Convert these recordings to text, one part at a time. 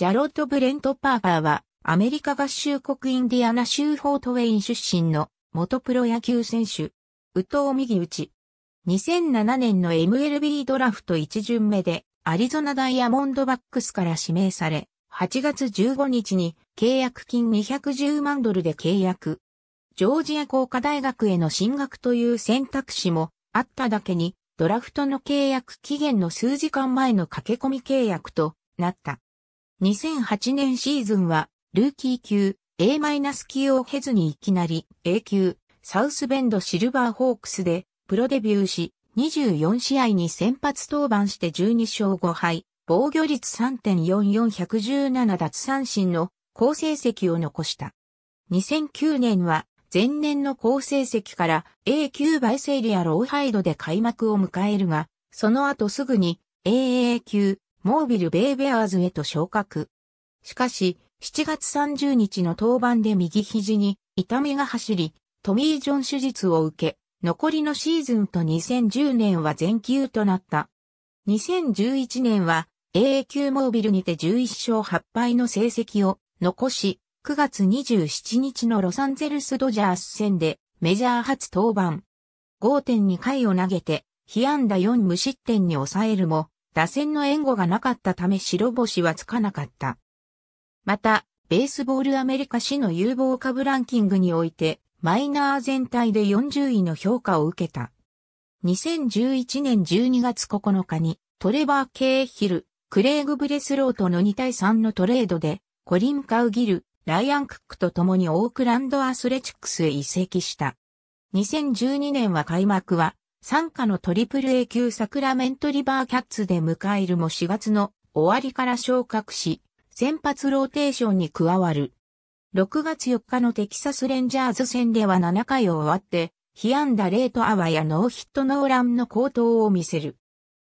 ジャロット・ブレント・パーパーは、アメリカ合衆国インディアナ州フォートウェイン出身の元プロ野球選手、宇藤右打ち。2007年の MLB ドラフト1巡目でアリゾナダイヤモンドバックスから指名され、8月15日に契約金210万ドルで契約。ジョージア工科大学への進学という選択肢もあっただけに、ドラフトの契約期限の数時間前の駆け込み契約となった。2008年シーズンは、ルーキー級 A- 級を経ずにいきなり A 級サウスベンドシルバーホークスでプロデビューし、24試合に先発登板して12勝5敗、防御率3.44-117奪三振の好成績を残した。2009年は前年の好成績から A 級バイセイリアローハイドで開幕を迎えるが、その後すぐに AA 級モービルベイベアーズへと昇格。しかし、7月30日の登板で右肘に痛みが走り、トミー・ジョン手術を受け、残りのシーズンと2010年は全休となった。2011年は AA 級モービルにて11勝8敗の成績を残し、9月27日のロサンゼルスドジャース戦でメジャー初登板。5.2回を投げて、被安打4無失点に抑えるも、打線の援護がなかったため白星はつかなかった。また、ベースボールアメリカ誌の有望株ランキングにおいて、マイナー全体で40位の評価を受けた。2011年12月9日にトレバー・ケーヒル、クレイグ・ブレスローとの2対3のトレードでコリン・カウギル、ライアン・クックと共にオークランド・アスレチックスへ移籍した。2012年は開幕は傘下のトリプル A 級サクラメントリバーキャッツで迎えるも4月の終わりから昇格し、先発ローテーションに加わる。6月4日のテキサスレンジャーズ戦では7回を終わって、被安打0とあわやノーヒットノーランの好投を見せる。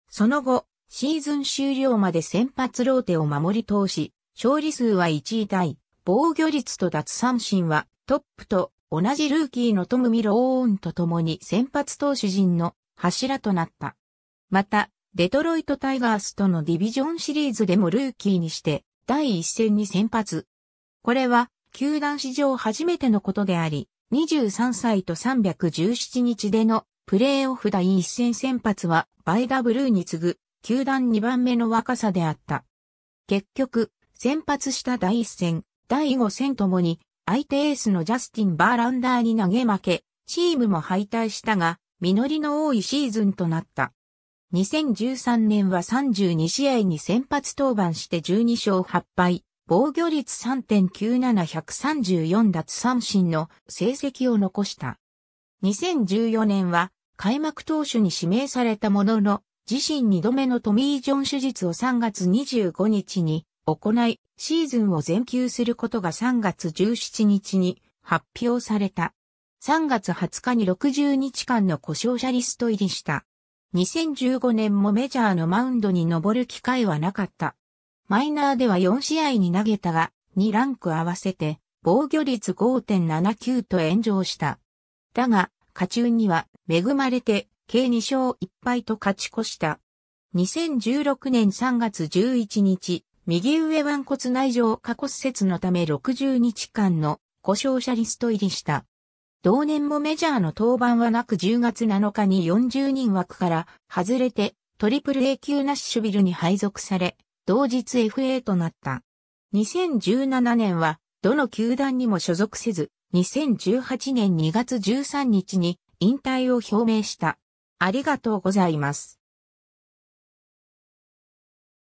その後、シーズン終了まで先発ローテを守り通し、勝利数は1位タイ、防御率と奪三振はトップと同じルーキーのトム・ミローンと共に先発投手陣の柱となった。また、デトロイトタイガースとのディビジョンシリーズでもルーキーにして第一戦に先発。これは球団史上初めてのことであり、23歳と317日でのプレーオフ第一戦先発はバイダブルーに次ぐ球団2番目の若さであった。結局、先発した第一戦、第5戦ともに相手エースのジャスティン・バーランダーに投げ負け、チームも敗退したが、実りの多いシーズンとなった。2013年は32試合に先発登板して12勝8敗、防御率3.97-134奪三振の成績を残した。2014年は開幕投手に指名されたものの、自身2度目のトミー・ジョン手術を3月25日に行い、シーズンを全休することが3月17日に発表された。3月20日に60日間の故障者リスト入りした。2015年もメジャーのマウンドに登る機会はなかった。マイナーでは4試合に投げたが、2ランク合わせて、防御率5.79と炎上した。だが、下中には恵まれて、計2勝1敗と勝ち越した。2016年3月11日、右上腕骨内上下骨折のため60日間の故障者リスト入りした。同年もメジャーの登板はなく10月7日に40人枠から外れてトリプル A 級ナッシュビルに配属され、同日 FA となった。2017年は、どの球団にも所属せず、2018年2月13日に引退を表明した。ありがとうございます。